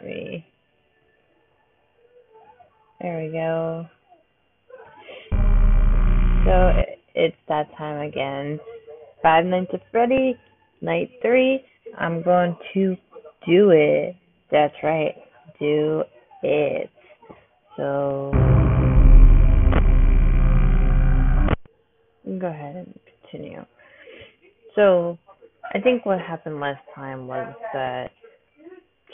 let me. There we go. So it, it's that time again. Five Nights at Freddy, night three. I'm going to do it. That's right. Do it. So go ahead and continue. So I think what happened last time was that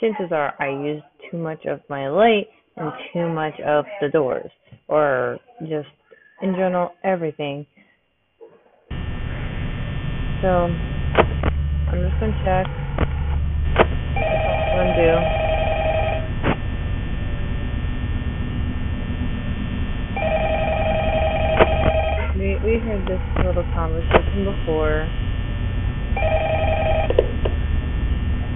chances are I used too much of my light and too much of the doors, or just in general everything. So I'm just gonna check. That's all I'm gonna do. We we heard this little conversation before.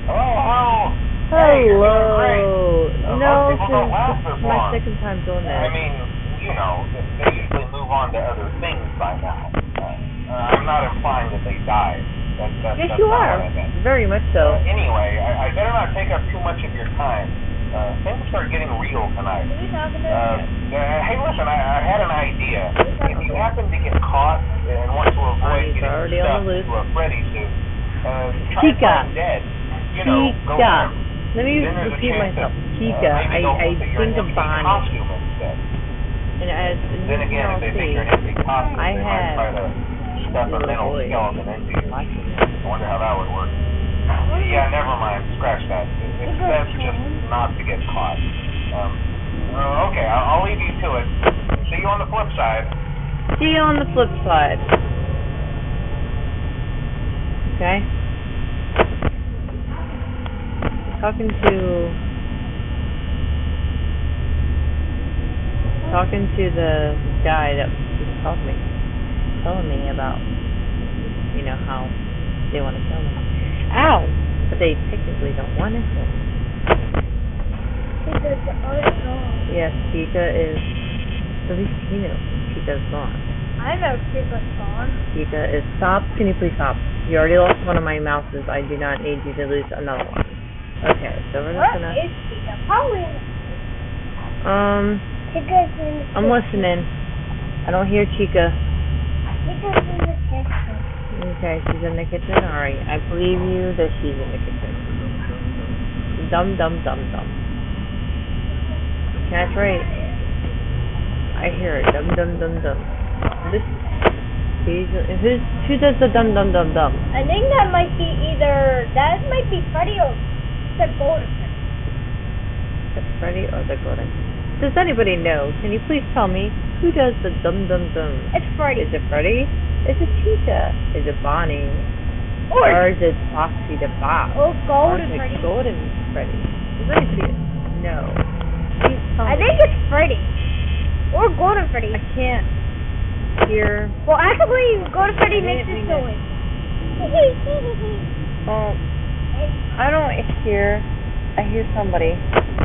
Hello, hello. Hello. Uh, no, this laugh this this is my second time doing I mean, you know, they usually move on to other things by now. Uh, uh, I'm not implying that they died. That, that, yes, you are. what I meant. Very much Uh, so. anyway, I, I better not take up too much of your time. Uh, things are getting real tonight. Are we talking to Uh, uh, hey, listen, I, I had an idea. If you happen to get caught and want to avoid getting stuck to a Freddy suit, uh, try Chica. dead. You know, go Chica. there. Let me Then repeat myself. Chica. Uh, I I think that you're think an of Bonnie. And as you Then again, if they think you're an empty costume, I they might try to stuff a little mental skeleton into you. I wonder how that would work. Yeah, never mind. Scratch that. It- It's best just not to get caught. Um, uh, okay, I'll, I'll leave you to it. See you on the flip side. See you on the flip side. Okay? Talking to talking to the guy that was talking me telling me about you know how they want to kill me. Ow! But they technically don't want to kill me. Because the other dog. Yes, Chica is at least he knows Chica's gone. I know Chica's gone. Chica is stop. Can you please stop? You already lost one of my mouses. I do not need you to lose another one. Okay, so we're just gonna is Chica? Probably um Chica's in the I'm listening. I don't hear Chica. Chica's in the kitchen. Okay, she's in the kitchen. Alright, I believe you that she's in the kitchen. Dum dum dum dum. That's right. I hear it. Dum dum dum dum. This who's who does the dum dum dum dum? I think that might be either that might be Freddy or the Golden Freddy. The Freddy or the Golden? Does anybody know? Can you please tell me who does the dum dum dum? It's Freddy. Is it Freddy? Is it Chica? Is it Bonnie? Or Or is it Foxy the Fox? or Golden Or is it Freddy. Golden Freddy? Does anybody know? Please tell I me. think it's Freddy. Or Golden Freddy. I can't hear. Well, actually, Golden Freddy makes this noise. Well, I don't hear. I hear somebody,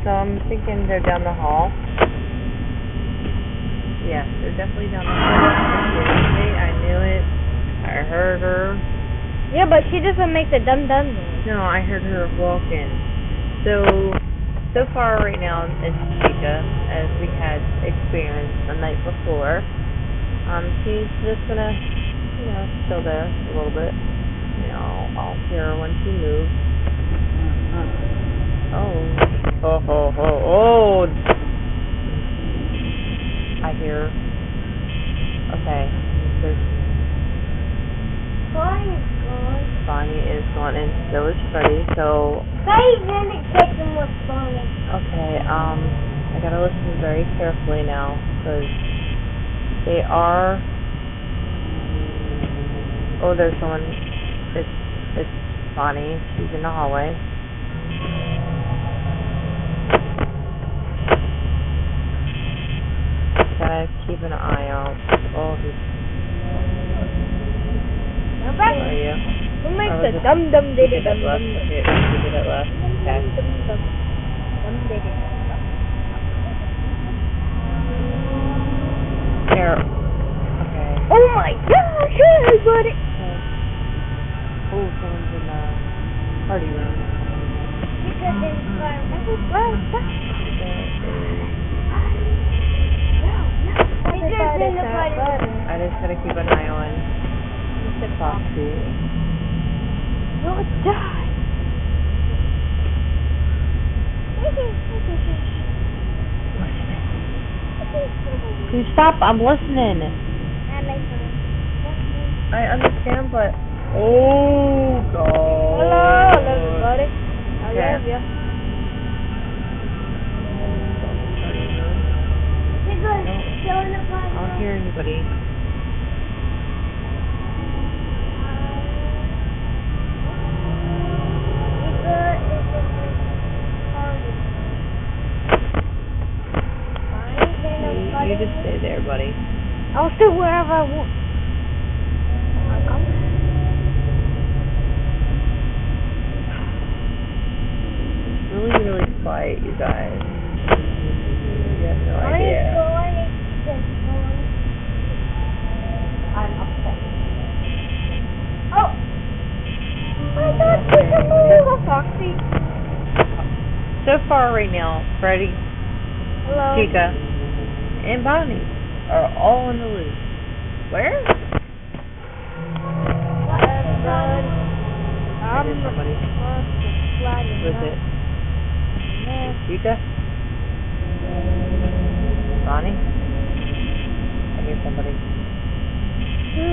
so I'm thinking they're down the hall. Yeah, they're definitely down the hall. I knew it. I heard her. yeah, but she doesn't make the dum dum noise. No, I heard her walking. So, so far right now it's Chica, as we had experienced the night before. Um, she's just gonna, you know, still there a little bit. You know, I'll hear her when she moves. Oh, oh, oh, oh, oh! I hear. Okay, there's Bonnie's gone. Bonnie is gone, and so is Freddy. So Freddy's in the kitchen with Bonnie. Okay, um, I gotta listen very carefully now, because they are. Oh, there's someone. It's it's Bonnie. She's in the hallway. Gotta keep an eye out. Oh, Where are you? who makes Oh, the dum dum She diddy did dum it dum dum Okay, did it. Okay. dum dum dum dum dum. There. Okay. Oh my gosh! Hey, buddy. Oh, someone's in the party room. In front. Teacher's the front. I just gotta keep an eye on Mr. Foxy. Oh, die. Can you stop? I'm listening. That makes sense. I understand, but oh god. Hello, everybody. Far, right now, Freddy, Hello. Chica, and Bonnie are all in the loop. Where? Everybody. I I'm hear somebody. sliding. Was it Chica? Bonnie? I hear somebody. Who?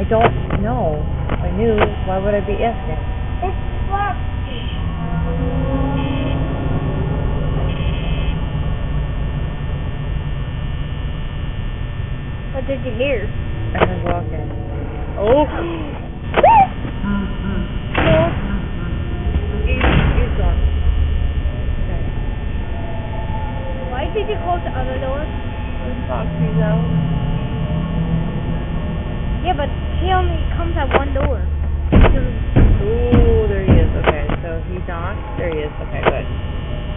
I don't know. If I knew, why would I be asking? It's Foxy. Did you hear? I heard walking. Oh! He's, he's gone. Okay. Why did you close the other door? Where's Foxy though? Yeah, but he only comes at one door. Oh, there he is. Okay, so he knocked. There he is. Okay, good.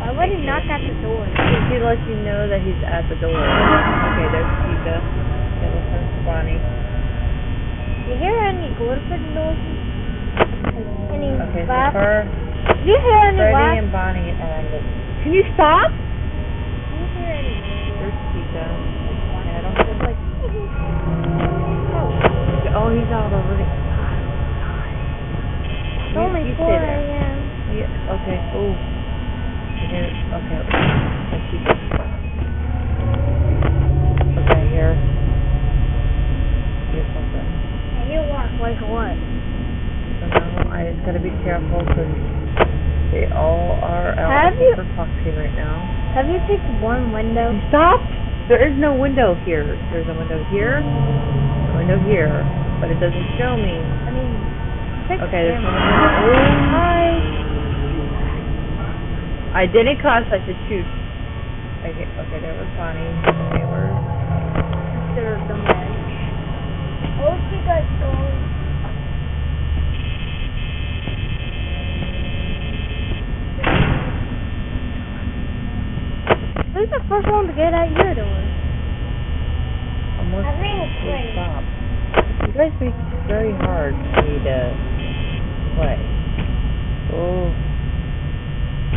Why would he knock at the door? Because he lets you know that he's at the door. Okay, there's Chica. Okay. You hear any glimpsing noises? Any Okay, so laugh? far, Do you hear any Freddy laugh? and Bonnie are on the. Can you stop? Do you hear any? There's Chica. Yeah, I don't feel like. Oh, Oh, he's out already. it's You- only you 4 a.m. Yeah, okay. Oh. Here. Okay. Let's. Okay, here. Here's something. And you walk like what? I just gotta be careful because they all are out Have you- for Foxy right now. Have you picked one window? Stop! There is no window here. There's a window here, a window here, but it doesn't show me. I mean, pick Okay, there's one. Oh, hi. I didn't cuss. I said shoot. Okay, okay, there was Bonnie. Okay, where's Consider the man. Oh, she got going. Who's the first one to get at your door? almost I think it's please great. stop. You guys make it very hard for me to play. Oh,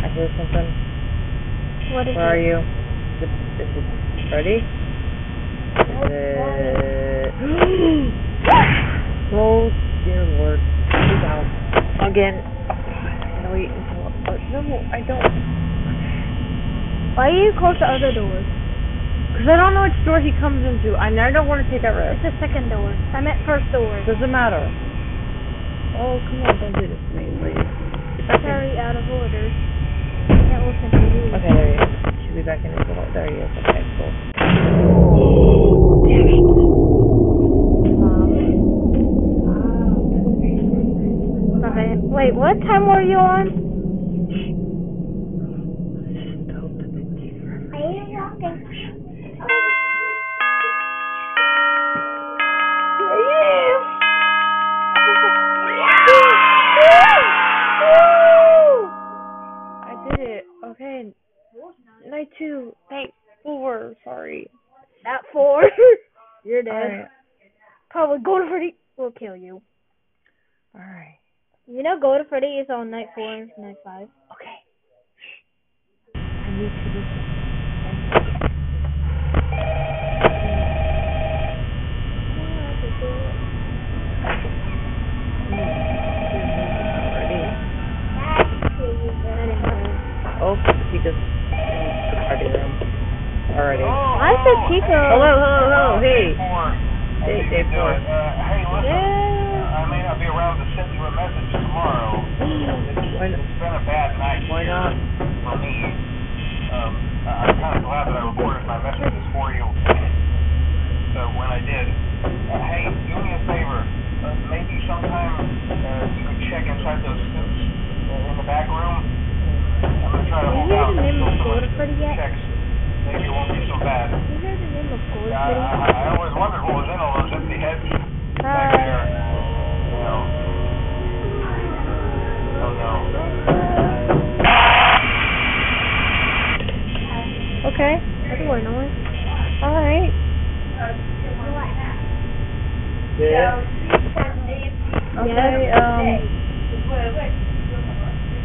I hear something. What is Where are you? Is it, is it Freddy? Is it? oh dear Lord, he's out again. Oh, God, I gotta wait until. No, I don't. Why are you close to other doors? Because I don't know which door he comes into. I, I don't want to take that risk. It's the second door. I meant first door. Doesn't matter. Oh, come on, don't do this to me, please. In. Out of order. Can't listen to you. Okay, there he is. Should be back in his door. There he is. Okay, cool. Okay. Wait, what time were you on? Freddy will kill you. Alright. You know Golden Freddy is on night four and night five. Okay. I need to do Already. Anyways. Oh, he just in the party room. Already. Oh, I said Chico. Hello, hello, hello, hey. I Day- think day you do four. Uh, hey, listen. Yeah. I may not be around to send you a message tomorrow. It's, it's been a bad night Why here not? for me. Um, I'm kind of glad that I recorded my messages for you. So when I did, uh, hey, do me a favor. Uh, maybe sometime uh, you could check inside those suits uh, in the back room. I'm gonna try to hold you out until of someone Golden Freddy yet? checks. Maybe it won't be so bad. Have you heard the name of Golden Yeah, I, I, I always wondered what was in all those empty heads back there. You know. Oh no. Okay. That's what noise. Alright. Yeah. Okay, um,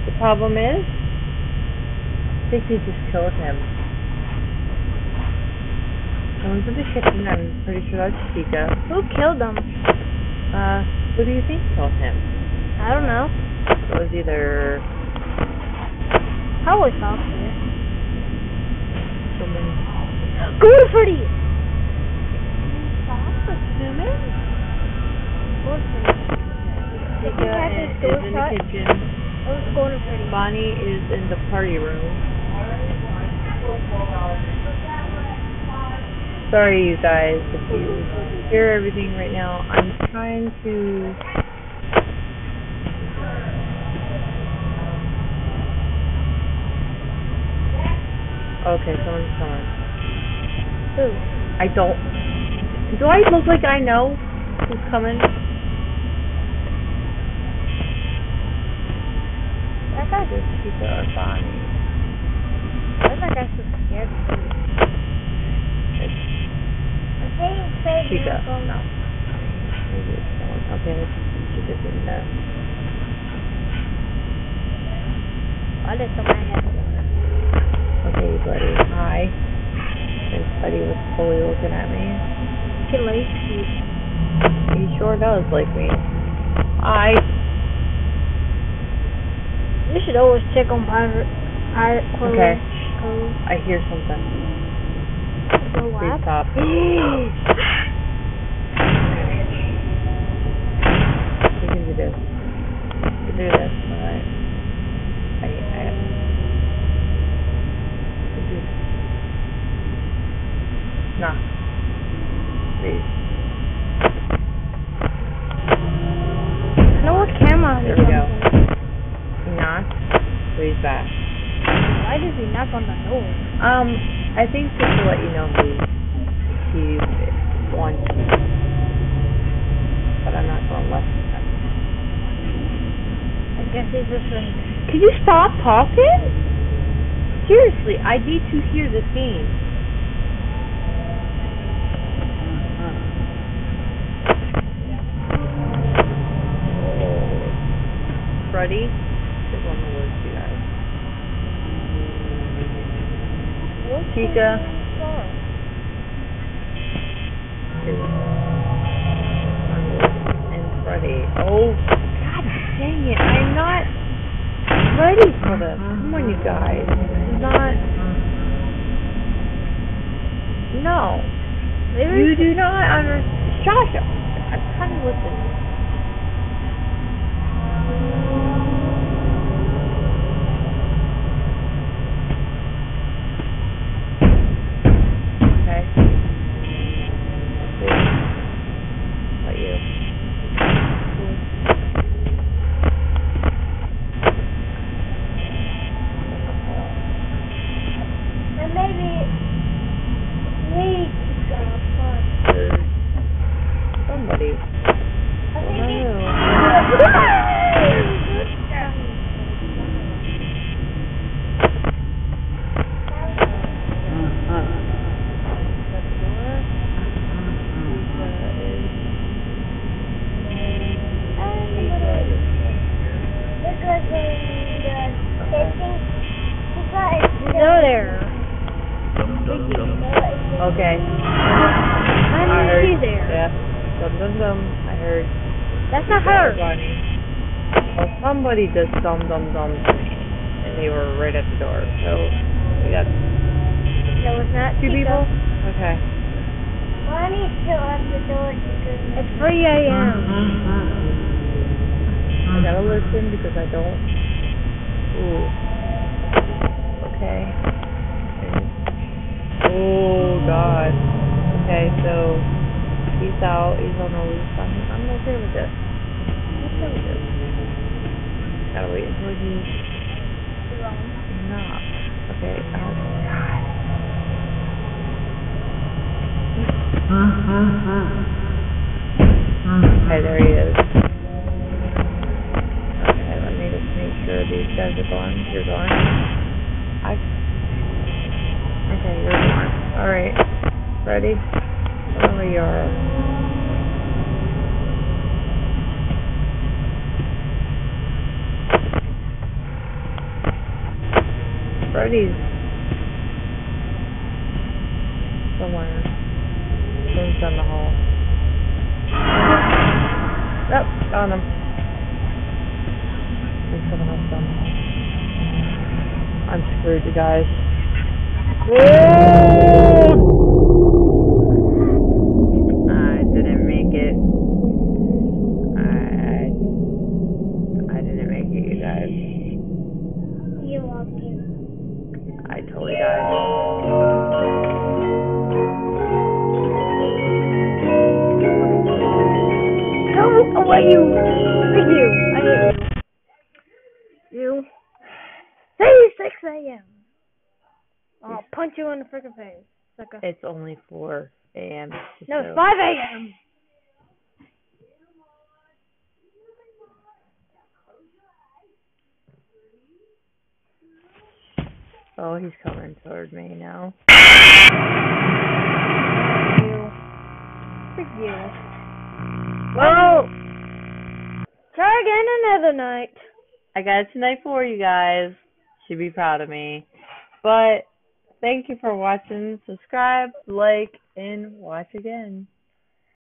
the problem is, I think we just killed him. Someone's in the kitchen, I'm pretty sure that's Chica. Who killed him? Uh, who do you think killed him? I don't know. It was either Probably Foxy. someone, Golden Freddy! Stop assuming? Golden Freddy. Did Chica is, is in the kitchen. It was Golden Freddy. Bonnie is in the party room. Sorry, you guys, if you hear everything right now. I'm trying to. Okay, someone's coming. Who? I don't. Do I look like I know who's coming? That guy's This Chica or Bonnie? Why is that guy so scared me? Chica. musical. No. Maybe it's someone. Chica's in there. Why did somebody have to Okay, buddy. Hi. This buddy was fully looking at me. He likes you. He sure does like me. Hi. You should always check on pirate pirate. Okay. Clothes. I hear something. Please what? stop. we can do this. We can do this, alright. I, I, we can do this. Knock. Please. I know what camera There we go. knocked. Please back. Why does he knock on the door? Um, I think just to let you know he he wants. But I'm not going left with him. I guess he's just like, Can you stop talking? Seriously, I need to hear this game. Uh-huh. Freddy is on the list, you guys. what's his Chica star? is on the list. And Freddy. Oh, god dang it. I'm not ready for this. Come on, you guys. Not. No. You do not understand. Shut. I'm trying to listen. Okay. Please. Let you. And maybe we could go fun. There's somebody. I go there. Okay. I I heard. there. Yeah. Dum dum dum. I heard. That's not her. Well, oh, somebody just dum dum dum, and they were right at the door. So we got No, it's not. two people. Okay. Bonnie's still at the door. It's mm-hmm. 3 a.m. I gotta listen because I don't. Ooh. Okay. Oh God. Okay, so he's out. He's on the loose. I'm, I'm okay with this. I'm okay with this. Gotta wait until he's not. Okay. Oh God. Okay, there he is. Okay, let me just make sure these guys are gone. You're gone. I. Okay, you're gone. All right. Ready? Oh, you are. Freddy's somewhere. Comes down the hall. Yep, on him. There's someone else down the hall. I'm screwed, you guys. I you. Thank you. I hate you. You. Say 6 a.m. I'll punch you in the freaking face. Sucker. It's only 4 a.m. No, it's 5 a.m. Oh, he's coming toward me now. You. Frick you. Whoa! Try again another night. I got it tonight for you guys. Should be proud of me. But thank you for watching. Subscribe, like, and watch again.